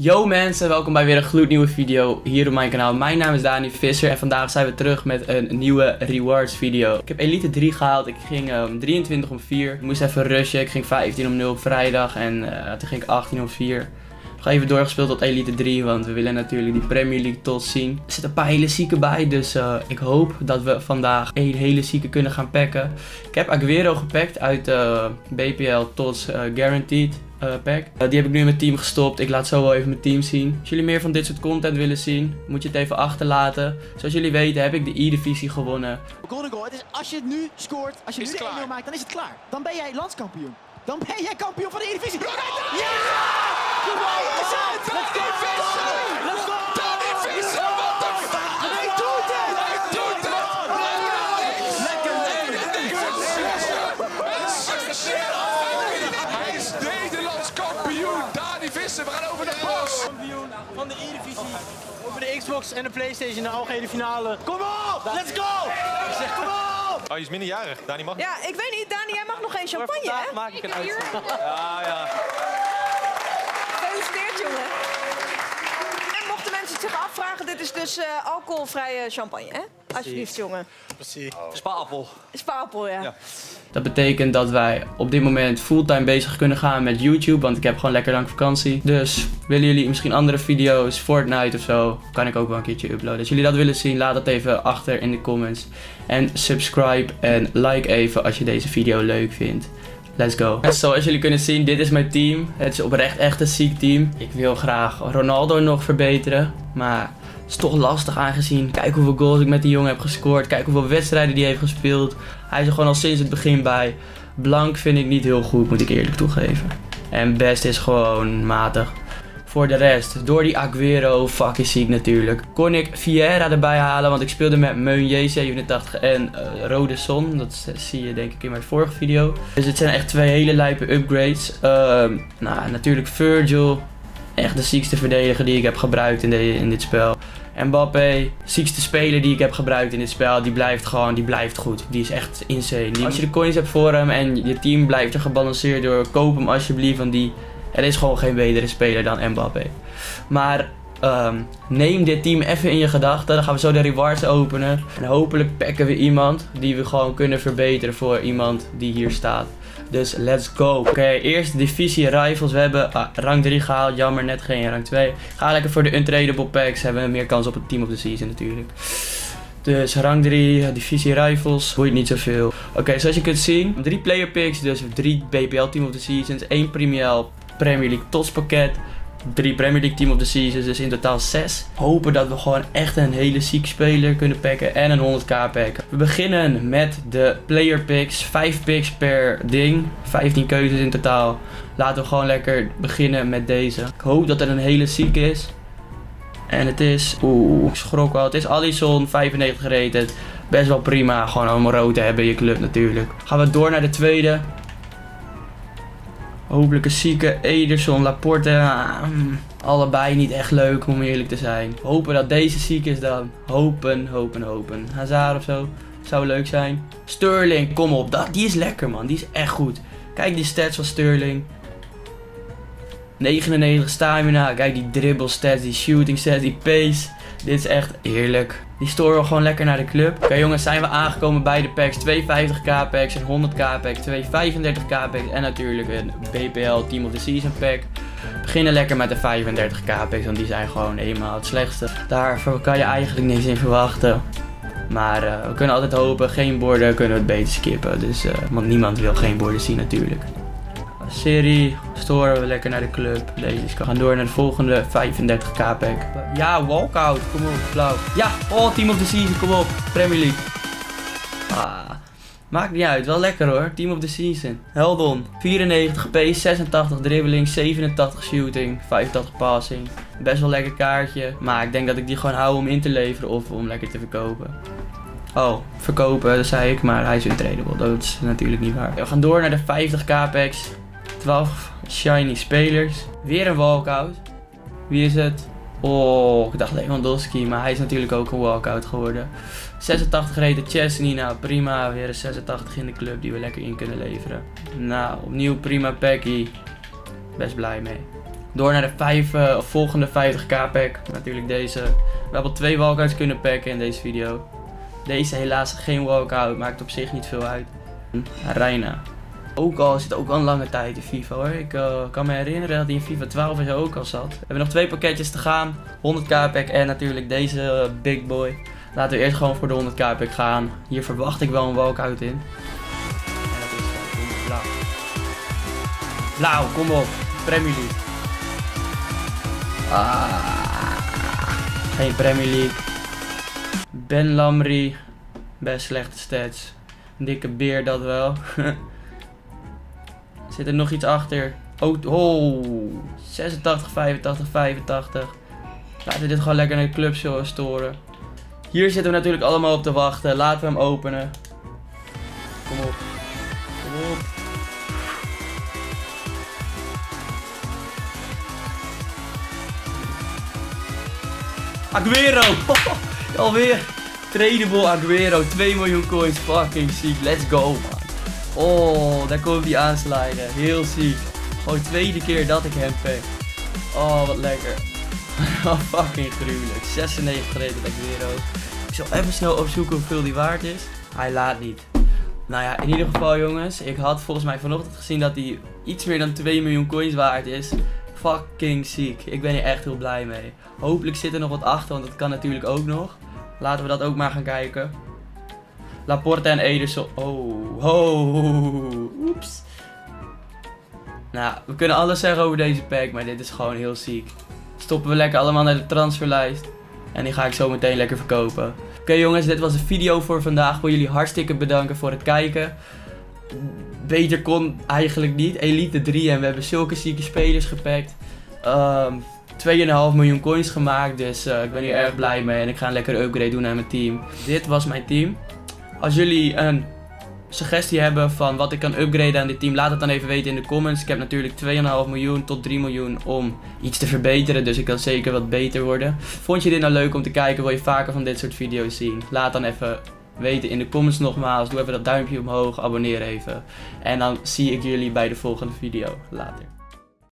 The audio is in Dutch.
Yo mensen, welkom bij weer een gloednieuwe video hier op mijn kanaal. Mijn naam is Dani Visser en vandaag zijn we terug met een nieuwe rewards video. Ik heb Elite 3 gehaald, ik ging um, 23 om 4. Ik moest even rushen, ik ging 15 om 0 op vrijdag en uh, toen ging ik 18 om 4. Ik ga even doorgespeeld tot Elite 3, want we willen natuurlijk die Premier League tots zien. Er zitten een paar hele zieke bij, dus uh, ik hoop dat we vandaag een hele zieke kunnen gaan packen. Ik heb Aguero gepakt uit uh, BPL tots uh, Guaranteed. Uh, pack. Uh, die heb ik nu in mijn team gestopt. Ik laat zo wel even mijn team zien. Als jullie meer van dit soort content willen zien, moet je het even achterlaten. Zoals jullie weten heb ik de E-divisie gewonnen. Golden goal. Het is, als je het nu scoort, als je nu het klaar? 1-0 maakt, dan is het klaar. Dan ben jij landskampioen. Dan ben jij kampioen van de We gaan over de bos. kampioen van de E-divisie. Over de Xbox en de Playstation de algehele finale. Kom op! Let's go! Ik zeg kom op! Oh, je is minderjarig. Dani mag. Ja, ik weet niet, Dani, jij mag nog geen champagne, vandaag hè? maak ik een uitzondering. Ja, ja. Gefeliciteerd, jongen. En mochten mensen zich afvragen, dit is dus eh, alcoholvrije champagne, hè? Alsjeblieft, jongen. Precies. Spaapel. Spaapel, ja. Ja. Dat betekent dat wij op dit moment fulltime bezig kunnen gaan met YouTube, want ik heb gewoon lekker lang vakantie. Dus willen jullie misschien andere video's, Fortnite of zo, kan ik ook wel een keertje uploaden. Als jullie dat willen zien, laat dat even achter in de comments. En subscribe en like even als je deze video leuk vindt. Let's go. Zoals jullie kunnen zien, dit is mijn team. Het is oprecht echt een ziek team. Ik wil graag Ronaldo nog verbeteren, maar is toch lastig aangezien. Kijk hoeveel goals ik met die jongen heb gescoord. Kijk hoeveel wedstrijden die heeft gespeeld. Hij is er gewoon al sinds het begin bij. Blank vind ik niet heel goed, moet ik eerlijk toegeven. En best is gewoon matig. Voor de rest, door die Aguero, fucking ziek natuurlijk, kon ik Vieira erbij halen. Want ik speelde met Meunier 87 en eh, Rode Son. Dat zie je denk ik in mijn vorige video. Dus het zijn echt twee hele lijpe upgrades. Ehm, nou, natuurlijk Virgil. Echt de ziekste verdediger die ik heb gebruikt in, de, in dit spel. Mbappé, ziekste speler die ik heb gebruikt in dit spel, die blijft gewoon, die blijft goed. Die is echt insane. Als je de coins hebt voor hem en je team blijft er gebalanceerd door, koop hem alsjeblieft, want die, er is gewoon geen betere speler dan Mbappé. Maar ehm, neem dit team even in je gedachten, dan gaan we zo de rewards openen. En hopelijk pakken we iemand die we gewoon kunnen verbeteren voor iemand die hier staat. Dus let's go. Oké, eerst divisie rivals. We hebben ah, rang 3 gehaald. Jammer, net geen rang 2. Ga lekker voor de untradable packs. Hebben we meer kans op het team of the season natuurlijk. Dus rang 3, eh, divisie rivals. Boeit niet zoveel. Oké, zoals je kunt zien. Drie player picks. Dus drie BPL team of the seasons. één Premier Premier League tots pakket. Drie Premier League Team of the Seasons, dus in totaal 6. Hopen dat we gewoon echt een hele ziek speler kunnen pakken en een 100k packen. We beginnen met de player picks. 5 picks per ding. 15 keuzes in totaal. Laten we gewoon lekker beginnen met deze. Ik hoop dat het een hele ziek is. En het is, oeh, ik schrok wel. Het is Allison, 95 gerated. Best wel prima, gewoon allemaal rood te hebben in je club natuurlijk. Gaan we door naar de tweede. Hopelijk een zieke Ederson, Laporte. ah, mm, allebei niet echt leuk om eerlijk te zijn. Hopen dat deze ziek is dan. Hopen, hopen, hopen. Hazard of zo. Zou leuk zijn. Sterling, kom op. Die is lekker man. Die is echt goed. Kijk die stats van Sterling. 99 stamina. Kijk die dribble stats, die shooting stats, die pace. Dit is echt heerlijk. Die storen we gewoon lekker naar de club. Oké jongens, zijn we aangekomen bij de packs. 2 50k packs, een 100k pack, 2 35k packs en natuurlijk een BPL Team of the Season pack. We beginnen lekker met de 35k packs, want die zijn gewoon eenmaal het slechtste. Daarvoor kan je eigenlijk niks in verwachten. Maar eh, we kunnen altijd hopen, geen borden kunnen we het beter skippen. Dus, eh, want niemand wil geen borden zien natuurlijk. Serie, storen we lekker naar de club. Deze is- gaan door naar de volgende 35k pack. Ja, walkout, kom op, blauw. Ja, oh, Team of the Season, kom op. Premier League. Ah, maakt niet uit, wel lekker hoor. Team of the Season. Heldon, 94 pace, 86 dribbling, 87 shooting, 85 passing. Best wel lekker kaartje. Maar ik denk dat ik die gewoon hou om in te leveren of om lekker te verkopen. Oh, verkopen, dat zei ik, maar hij is untradable. Dat is natuurlijk niet waar. We gaan door naar de 50k packs. 12 shiny spelers. Weer een walkout. Wie is het? Oh, ik dacht Lewandowski, maar hij is natuurlijk ook een walkout geworden. 86 gereden Chesney, nou prima. Weer een 86 in de club die we lekker in kunnen leveren. Nou, opnieuw prima Peggy. Best blij mee. Door naar de vijf, eh, volgende 50k pack. Natuurlijk deze. We hebben twee walkouts kunnen packen in deze video. Deze helaas geen walkout, maakt op zich niet veel uit. Reina. Ook al zit ook al een lange tijd in FIFA hoor. Ik eh, kan me herinneren dat hij in FIFA 12 en zo ook al zat. We hebben nog twee pakketjes te gaan. 100k pack en natuurlijk deze eh, big boy. Laten we eerst gewoon voor de 100k pack gaan. Hier verwacht ik wel een walkout in. En dat is gewoon blauw. Blauw, kom op. Premier League. Ah, geen Premier League. Ben Lamry. Best slechte stats. Dikke beer dat wel. Zit er nog iets achter? Oh, oh 86, 85, 85. Laten we dit gewoon lekker naar de club storen. Hier zitten we natuurlijk allemaal op te wachten. Laten we hem openen. Kom op. Kom op. Aguero! Alweer. Tradable Aguero. 2 miljoen coins. Fucking ziek. Let's go, man. Oh, daar komt hij aanslijden. Heel ziek. Gewoon tweede keer dat ik hem pack. Oh, wat lekker. Oh, fucking gruwelijk. 96 gereden Aguero. Ik zal even snel opzoeken hoeveel die waard is. Hij laat niet. Nou ja, in ieder geval jongens. Ik had volgens mij vanochtend gezien dat hij iets meer dan 2 miljoen coins waard is. Fucking ziek. Ik ben hier echt heel blij mee. Hopelijk zit er nog wat achter, want dat kan natuurlijk ook nog. Laten we dat ook maar gaan kijken. Laporte en Ederson. Oh, oh, oeps. Nou, we kunnen alles zeggen over deze pack, maar dit is gewoon heel ziek. Stoppen we lekker allemaal naar de transferlijst. En die ga ik zo meteen lekker verkopen. Oké jongens, dit was de video voor vandaag. Ik wil jullie hartstikke bedanken voor het kijken. Beter kon eigenlijk niet. Elite 3 en we hebben zulke zieke spelers gepakt. Um, 2,5 miljoen coins gemaakt, dus uh, ik ben hier erg blij mee. En ik ga een lekkere upgrade doen aan mijn team. Dit was mijn team. Als jullie een suggestie hebben van wat ik kan upgraden aan dit team, laat het dan even weten in de comments. Ik heb natuurlijk 2,5 miljoen tot 3 miljoen om iets te verbeteren, dus ik kan zeker wat beter worden. Vond je dit nou leuk om te kijken? Wil je vaker van dit soort video's zien? Laat dan even weten in de comments nogmaals. Doe even dat duimpje omhoog, abonneer even. En dan zie ik jullie bij de volgende video. Later.